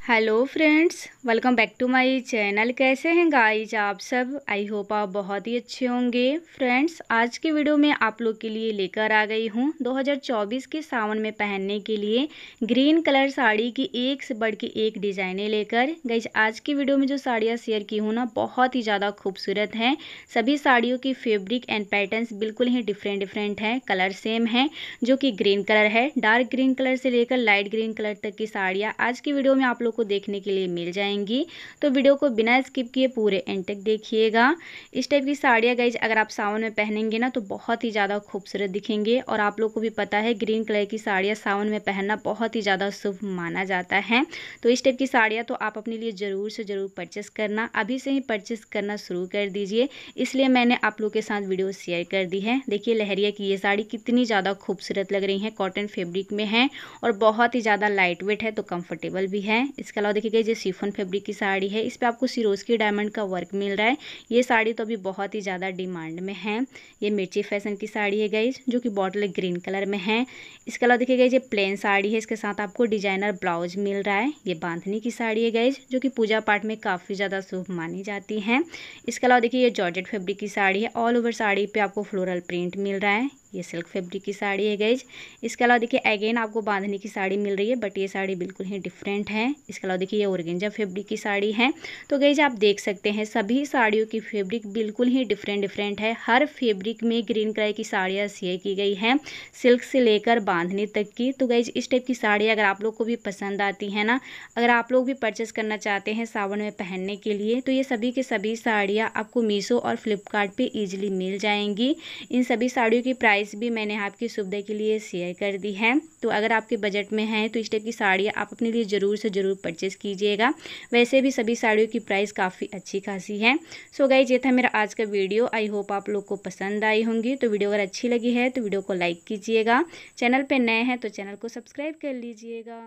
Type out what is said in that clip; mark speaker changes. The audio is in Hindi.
Speaker 1: Hello friends, welcome back to my channel. कैसे हैं गाइज़ आप सब? आई होप आप बहुत ही अच्छे होंगे। फ्रेंड्स, आज की वीडियो में आप लोग के लिए लेकर आ गई हूँ 2024 के सावन में पहनने के लिए ग्रीन कलर साड़ी की एक से बढ़ के एक डिज़ाइने लेकर। गाइज़ आज की वीडियो में जो साड़ियाँ शेयर की हूँ ना, बहुत ही ज़्यादा खूबसूरत हैं। सभी साड़ियों की फेब्रिक एंड पैटर्न्स बिल्कुल ही डिफरेंट डिफरेंट हैं कलर सेम है, जो कि ग्रीन कलर है। डार्क ग्रीन कलर से लेकर लाइट ग्रीन कलर तक की साड़ियाँ। आज की वीडियो में आप लोग को देखने के लिए मिल जाएँगी। तो वीडियो को बिना स्किप किए पूरे एंड तक देखिएगा। इस टाइप की साड़ियाँ गई अगर आप सावन में पहनेंगे ना तो बहुत ही ज़्यादा खूबसूरत दिखेंगे। और आप लोग को भी पता है ग्रीन कलर की साड़ियाँ सावन में पहनना बहुत ही ज़्यादा शुभ माना जाता है। तो इस टाइप की साड़ियाँ तो आप अपने लिए ज़रूर से ज़रूर परचेस करना। अभी से ही परचेस करना शुरू कर दीजिए। इसलिए मैंने आप लोग के साथ वीडियो शेयर कर दी है। देखिए लहरिया की ये साड़ी कितनी ज़्यादा खूबसूरत लग रही है। कॉटन फेब्रिक में है और बहुत ही ज़्यादा लाइट वेट है तो कम्फर्टेबल भी है। इसके अलावा देखिए जो सिफन फैब्रिक की साड़ी है, इस पर आपको सिरोज की डायमंड का वर्क मिल रहा है। ये साड़ी तो अभी बहुत ही ज़्यादा डिमांड में है। ये मिर्ची फ़ैशन की साड़ी है गई जो कि बॉटल ग्रीन कलर में है। इसके अलावा देखिए गई ये प्लेन साड़ी है, इसके साथ आपको डिज़ाइनर ब्लाउज मिल रहा है। ये बांधनी की साड़ी है गई जो कि पूजा पाठ में काफ़ी ज़्यादा शुभ मानी जाती है। इसके अलावा देखिए, ये जॉर्जेट फैब्रिक की साड़ी है, ऑल ओवर साड़ी पे आपको फ्लोरल प्रिंट मिल रहा है। ये सिल्क फैब्रिक की साड़ी है गैज इसके अलावा देखिए अगेन आपको बांधने की साड़ी मिल रही है बट ये साड़ी बिल्कुल ही डिफरेंट है। इसके अलावा देखिए, ये औरगेंजा फैब्रिक की साड़ी है। तो गैज आप देख सकते हैं, सभी साड़ियों की फैब्रिक बिल्कुल ही डिफरेंट डिफरेंट है। हर फैब्रिक में ग्रीन कलर की साड़ियाँ शेयर की गई हैं, सिल्क से लेकर बांधने तक की। तो गैज इस टाइप की साड़ी अगर आप लोग को भी पसंद आती है ना, अगर आप लोग भी परचेस करना चाहते हैं सावन में पहनने के लिए तो ये सभी के सभी साड़ियाँ आपको मीशो और फ्लिपकार्ट ईजिली मिल जाएँगी। इन सभी साड़ियों की प्राइस प्राइस भी मैंने आपकी सुविधा के लिए शेयर कर दी है। तो अगर आपके बजट में है तो इस टाइप की साड़ियाँ आप अपने लिए ज़रूर से ज़रूर परचेस कीजिएगा। वैसे भी सभी साड़ियों की प्राइस काफ़ी अच्छी खासी है। सो गाइज़ ये था मेरा आज का वीडियो आई होप आप लोग को पसंद आई होंगी। तो वीडियो अगर अच्छी लगी है तो वीडियो को लाइक कीजिएगा। चैनल पर नए हैं तो चैनल को सब्सक्राइब कर लीजिएगा।